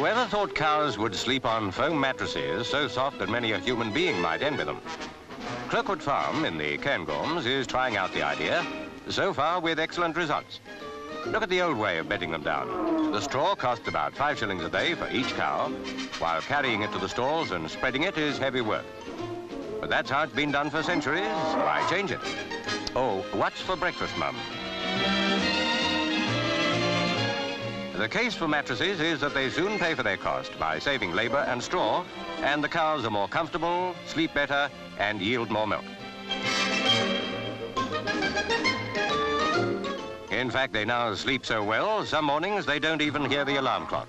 Whoever thought cows would sleep on foam mattresses so soft that many a human being might envy them? Kirkwood Farm in the Cairngorms is trying out the idea, so far with excellent results. Look at the old way of bedding them down. The straw costs about five shillings a day for each cow, while carrying it to the stalls and spreading it is heavy work. But that's how it's been done for centuries. Why change it? Oh, what's for breakfast, Mum? The case for mattresses is that they soon pay for their cost by saving labor and straw, and the cows are more comfortable, sleep better, and yield more milk. In fact, they now sleep so well, some mornings they don't even hear the alarm clock.